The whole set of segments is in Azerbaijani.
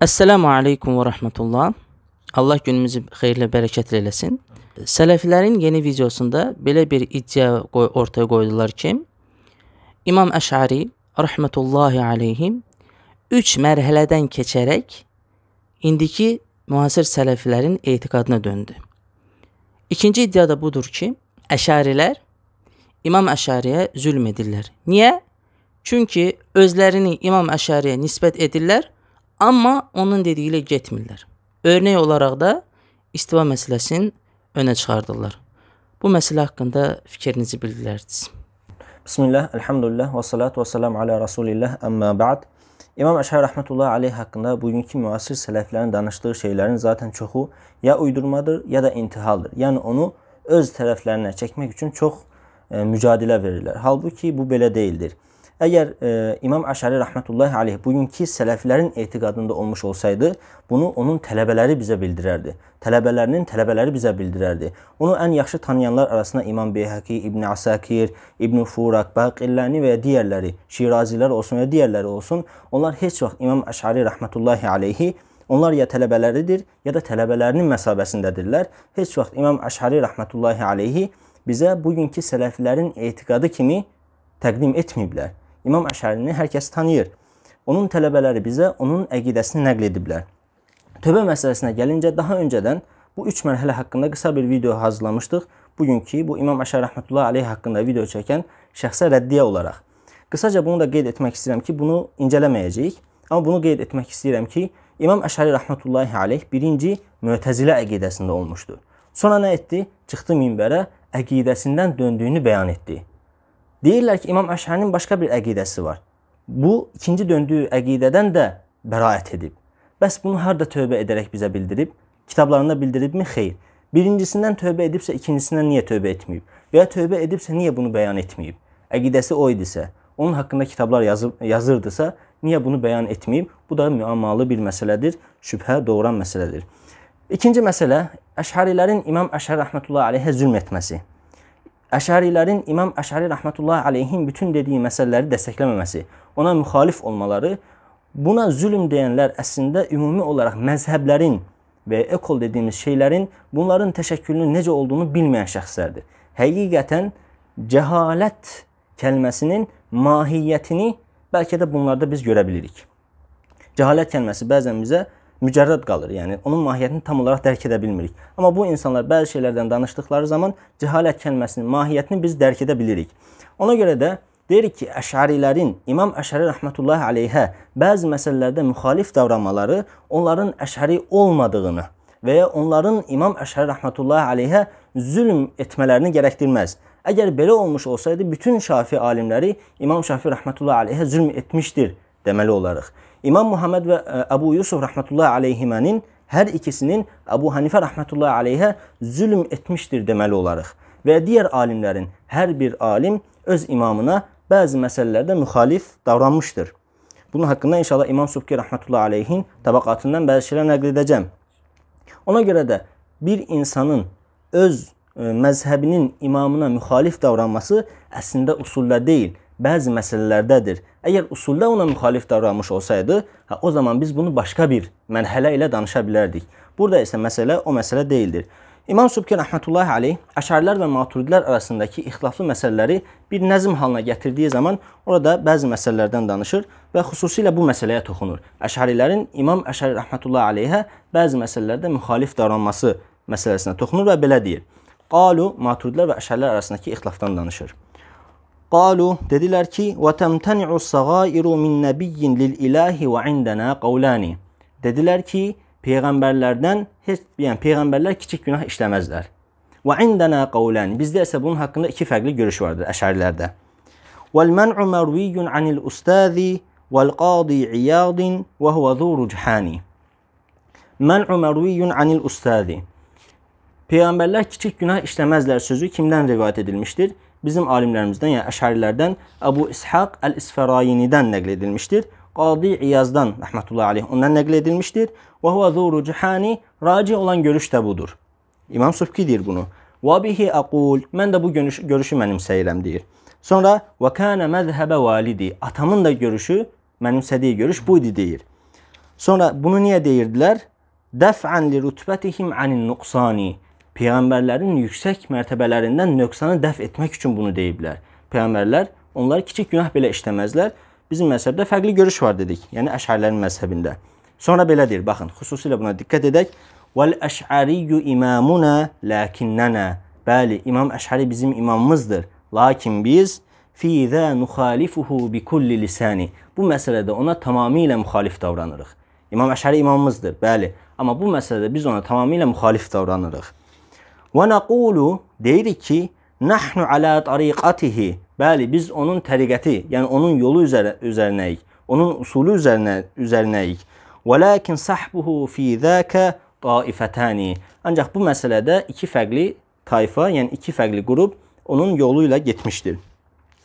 Esselamu aleykum və rəhmətullah. Allah günümüzü xeyirlə, bərəkətlə eləsin. Sələfilərin yeni videosunda belə bir iddia qoy ortaya qoydular ki, İmam Əş'ari rəhmətullahi aleyhim 3 mərhələdən keçərək indiki müasir sələfilərin etiqadına döndü. İkinci iddia da budur ki, Əş'arilər İmam Əş'ariyə zülm edirlər. Niyə? Çünki özlərini İmam Əş'ariyə nisbət edirlər Amma onun dediyi ilə getmirlər. Örnək olaraq da istiva məsələsini önə çıxardırlar. Bu məsələ haqqında fikrinizi bildirdiniz. Bismillah, elhamdülillah və salatu və salam alə Rasulillah, əmmə ba'd. İmam Əşəri rəhmətullah aleyh haqqında bugünkü müasir sələflərin danışdığı şeylərin zaten çoxu ya uydurmadır, ya da intihaldır. Yəni onu öz tərəflərinə çəkmək üçün çox e, mücadilə verirlər. Halbuki bu belə deyildir. Əgər e, İmam Əşəri rəhmətullahi aleyh bugünkü sələflərin etiqadında olmuş olsaydı, bunu onun tələbələri bizə bildirərdi. Tələbələrinin tələbələri bizə bildirərdi. Onu ən yaxşı tanıyanlar arasında İmam Beyhəqi, İbn Əsakir, İbn Furaq, Baqillani və ya digərləri, Şirazilər olsun və digərləri olsun, onlar heç vaxt İmam Əşəri rəhmətullahi aleyhi Onlar ya tələbələridir, ya da tələbələrinin məsabəsindədirlər. Heç vaxt İmam Əşəri rəhmətullahi aleyhi bizə bugünkü sələflərin etiqadı kimi təqdim etməyiblər. İmam Əşərini hər kəs tanıyır. Onun tələbələri bizə onun əqidəsini nəql ediblər. Tövbə məsələsinə gəlincə daha öncədən bu üç mərhələ haqqında qısa bir video hazırlamışdıq. Bugünkü bu İmam Əşəri rəhmətullah aleyh haqqında video çəkən şəxsə rəddiyə olaraq. Qısaca bunu da qeyd etmək istəyirəm ki, bunu incələməyəcəyik. Amma bunu qeyd etmək istəyirəm ki, İmam Əşəri rəhmətullahi aleyh birinci Mötəzilə əqidəsində olmuşdu. Sonra nə etdi? Çıxdı minbərə, əqidəsindən döndüyünü bəyan etdi. Deyirlər ki, İmam Əşərinin başqa bir əqidəsi var. Bu, ikinci döndüyü əqidədən də bəraət edib. Bəs bunu harda tövbə edərək bizə bildirib? Kitablarında bildiribmi? Xeyr. Birincisindən tövbə edibsə, ikincisindən niyə tövbə etməyib? Və ya tövbə edibsə, niyə bunu bəyan etməyib? Əqidəsi o idisə, onun haqqında kitablar yazıb, yazırdısa, niyə bunu bəyan etməyib? Bu da müəmmalı bir məsələdir, şübhə doğuran məsələdir. İkinci məsələ, Əşharilərin İmam Əşhər rəhmətullah aleyhə zülm etməsi. Əşərilərin İmam Əşəri rəhmətullah aleyhin bütün dediyi məsələləri dəstəkləməməsi, ona müxalif olmaları, buna zülm deyənlər əslində ümumi olaraq məzhəblərin və ekol dediyimiz şeylərin bunların təşəkkülünün necə olduğunu bilməyən şəxslərdir. Həqiqətən cəhalət kəlməsinin mahiyyətini bəlkə də bunlarda biz görə bilirik. Cəhalət kəlməsi bəzən bizə mücərrəd qalır. Yəni onun mahiyyətini tam olaraq dərk edə bilmirik. Amma bu insanlar bəzi şeylərdən danışdıqları zaman cəhalət kəlməsinin mahiyyətini biz dərk edə bilirik. Ona görə də deyirik ki, Əş'arilərin İmam Əş'ari rəhmətullahi aleyhə bəzi məsələlərdə müxalif davranmaları onların Əş'ari olmadığını və ya onların İmam Əş'ari rəhmətullahi aleyhə zülm etmələrini gərəkdirməz. Əgər belə olmuş olsaydı, bütün Şafi alimləri İmam Şafi rəhmətullahi aleyhə zülm etmişdir deməli olarıq. İmam Muhammed və Əbu Yusuf rəhmətullahi aleyhimənin hər ikisinin Əbu Hanifə rəhmətullahi aleyhə zülm etmişdir deməli olarıq. Və digər alimlərin hər bir alim öz imamına bəzi məsələlərdə müxalif davranmışdır. Bunun haqqında inşallah İmam Subki rəhmətullahi aleyhin tabaqatından bəzi şeylər nəql edəcəm. Ona görə də bir insanın öz ə, məzhəbinin imamına müxalif davranması əslində usulda deyil, bəzi məsələlərdədir. Əgər usulda ona müxalif davranmış olsaydı, hə, o zaman biz bunu başqa bir mərhələ ilə danışa bilərdik. Burada isə məsələ o məsələ deyildir. İmam Subki rəhmətullahi aleyh Əşarilər və Maturidlər arasındakı ixtilaflı məsələləri bir nəzm halına gətirdiyi zaman orada bəzi məsələlərdən danışır və xüsusilə bu məsələyə toxunur. Əşarilərin İmam Əşari rəhmətullahi aleyhə bəzi məsələlərdə müxalif davranması məsələsinə toxunur və belə deyir. Qalu Maturidlər və Əşarilər arasındakı ixtilafdan danışır. Qalu dedilər ki, "Və təmtəni'u s-sagairu min nabiyyin lil-ilahi və indana qawlani." Dedilər ki, peyğəmbərlərdən heç yəni peyğəmbərlər kiçik günah işləməzlər. Və indana qawlan. Bizdə isə bunun haqqında iki fərqli görüş vardır əşərilərdə. Wal man'u marwiyun anil ustazi wal qadi iyad və huwa zu rujhani. Man'u marwiyun anil ustazi. Peyğəmbərlər kiçik günah işləməzlər sözü kimdən rivayet edilmişdir? Bizim alimlərimizdən, yəni Əşərilərdən Əbu İshaq Əl-İsfərayinidən nəql edilmişdir. Qadi İyazdan rəhmətullah aleyh ondan nəql edilmişdir. Və huve zuru cihani raci olan görüş də budur. İmam Subki deyir bunu. Və bihi aqul mən də bu görüş, görüşü mənimsəyirəm deyir. Sonra və kana məzhəbə validi atamın da görüşü mənimsədiyi görüş bu idi deyir. Sonra bunu niyə deyirdilər? Dəf'an li rutbətihim anin nuqsani. Peyğəmbərlərin yüksək mərtəbələrindən nöqsanı dəf etmək üçün bunu deyiblər. Peyğəmbərlər onlar kiçik günah belə işləməzlər. Bizim məzhəbdə fərqli görüş var dedik. Yəni əşarilərin məzhəbində. Sonra belə deyir, baxın, xüsusilə buna diqqət edək. Vəl əş'ariyyu imamuna lakinnana. Bəli, İmam Əş'ari bizim imamımızdır. Lakin biz fi zə nuxalifuhu bi kulli lisani. Bu məsələdə ona tamamilə müxalif davranırıq. İmam Əş'ari imamımızdır, bəli. Amma bu məsələdə biz ona tamamilə müxalif davranırıq. Və naqulu deyirik ki, nahnu ala tariqatihi. Bəli, biz onun təriqəti, yəni onun yolu üzərə üzərinəyik. Onun usulü üzərinə üzərinəyik. Vəlakin sahbuhu fi zaka taifətani. Ancaq bu məsələdə iki fərqli tayfa, yəni iki fərqli qrup onun yolu ilə getmişdir.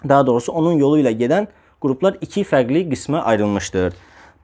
Daha doğrusu onun yolu ilə gedən qruplar iki fərqli qismə ayrılmışdır.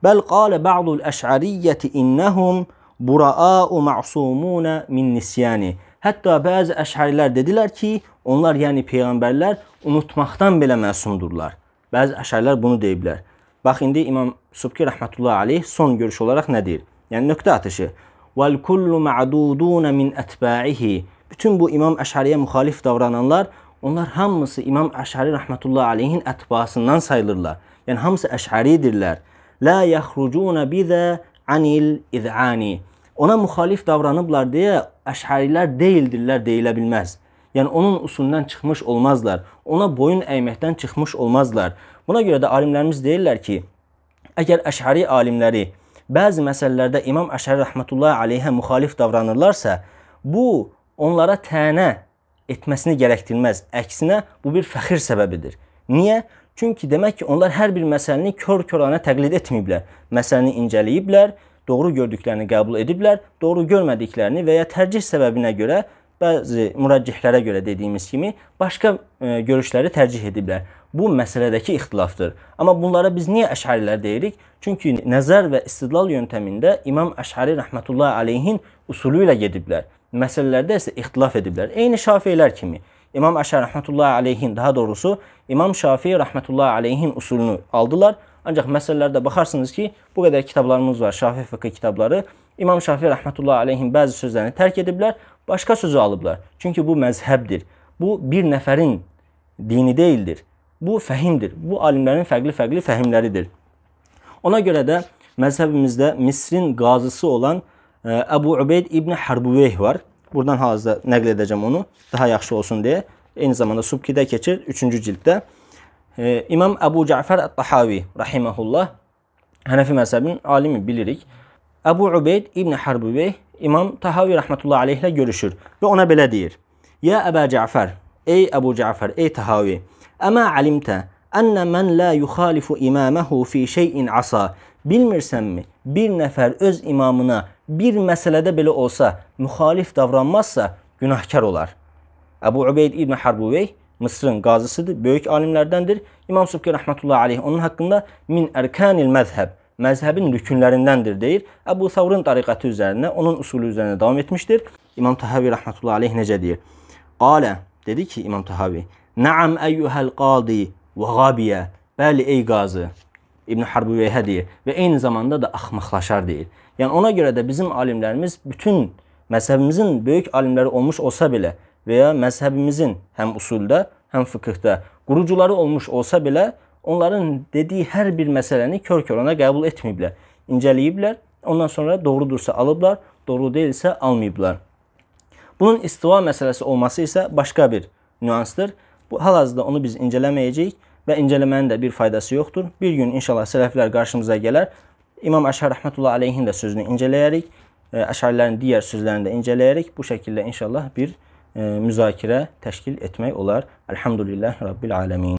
Bəl qalə ba'dul əş'ariyyəti innəhum buraa'u ma'sumuna min nisyani. Hətta bəzi əş'arilər dedilər ki, onlar yəni peyğəmbərlər unutmaqdan belə məsumdurlar. Bəzi əş'arilər bunu deyiblər. Bax indi İmam Subki rəhmətullah alayh son görüş olaraq nə deyir? Yəni nöqtə atışı. Vel kullu ma'dudun min atba'ihi. Bütün bu İmam Əş'ariyə müxalif davrananlar, onlar hamısı İmam Əş'ari rəhmətullah alayhin ətbasından sayılırlar. Yəni hamısı Əş'aridirlər. La yaxrucuna bizə anil iz'ani. Ona müxalif davranıblar deyə Əş'arilər deyildirlər deyilə bilməz. Yəni onun usulundan çıxmış olmazlar. Ona boyun əyməkdən çıxmış olmazlar. Buna görə də alimlərimiz deyirlər ki, əgər Əş'ari alimləri bəzi məsələlərdə İmam Əş'ari rəhmətullah alayhə müxalif davranırlarsa, bu onlara tənə etməsini gərəkdirməz. Əksinə bu bir fəxir səbəbidir. Niyə? Çünki demək ki, onlar hər bir məsələni kör-körənə təqlid etməyiblər. Məsələni incələyiblər, doğru gördüklərini qəbul ediblər, doğru görmədiklərini və ya tərcih səbəbinə görə bəzi mürəccihlərə görə dediyimiz kimi başqa e, görüşləri tərcih ediblər. Bu məsələdəki ixtilafdır. Amma bunlara biz niyə əşarilər deyirik? Çünki nəzər və istidlal yöntəmində İmam Əşari rəhmətullah aleyhin usulü ilə gediblər məsələlərdə isə ixtilaf ediblər. Eyni Şafiylər kimi. İmam Əşər rəhmətullah aleyhin, daha doğrusu İmam Şafii rəhmətullah aleyhin usulunu aldılar. Ancaq məsələlərdə baxarsınız ki, bu qədər kitablarımız var, Şafi fıqh kitabları. İmam Şafii rəhmətullah aleyhin bəzi sözlərini tərk ediblər, başqa sözü alıblar. Çünki bu məzhəbdir. Bu bir nəfərin dini deyildir. Bu fəhimdir. Bu alimlərin fərqli-fərqli fəhimləridir. Ona görə də məzhəbimizdə Misrin qazısı olan Əbu Ubeyd İbn Harbuveyh var. Buradan hazırda nəql edəcəm onu, daha yaxşı olsun deyə. Eyni zamanda Subkidə keçir 3-cü cilddə. İmam Əbu Cəfər Ət-Tahavi rahimehullah Hənəfi məzhəbinin alimi bilirik. Əbu Ubeyd İbn Harbuveyh İmam Tahavi rahmetullah aleyhlə görüşür və ona belə deyir: "Ya Əbə Cəfər, ey Əbu Cəfər, ey Tahavi, əmə alimtə ənə mən la yuxalifu imaməhu fi şeyin asa Bilmirsənmi, bir nəfər öz imamına bir məsələdə belə olsa müxalif davranmazsa günahkar olar. Əbu Ubeyd İbn Harbuvey Mısırın qazısıdır, böyük alimlərdəndir. İmam Subki rəhmətullah aleyh onun haqqında min ərkanil məzhəb, məzhəbin rükünlərindəndir deyir. Əbu Savrın tariqəti üzərində, onun usulü üzərində davam etmişdir. İmam Tahavi rəhmətullah aleyh necə deyir? Qalə, dedi ki İmam Tahavi, Naam əyyuhəl qadi və qabiyə, bəli ey qazı, İbn Harbüveyhə deyir və eyni zamanda da axmaqlaşar deyir. Yəni ona görə də bizim alimlərimiz bütün məzhəbimizin böyük alimləri olmuş olsa belə və ya məzhəbimizin həm usulda, həm fıqhda qurucuları olmuş olsa belə onların dediyi hər bir məsələni kör-körənə qəbul etməyiblər. İncələyiblər, ondan sonra doğrudursa alıblar, doğru deyilsə almayıblar. Bunun istiva məsələsi olması isə başqa bir nüansdır. Bu hal-hazırda onu biz incələməyəcəyik və incələmənin də bir faydası yoxdur. Bir gün inşallah sələflər qarşımıza gələr. İmam Əşər rəhmətullah aleyhin də sözünü incələyərik, e, Əşərilərin digər sözlərini də incələyərik. Bu şəkildə inşallah bir müzakirə təşkil etmək olar. Elhamdülillah Rabbil aləmin.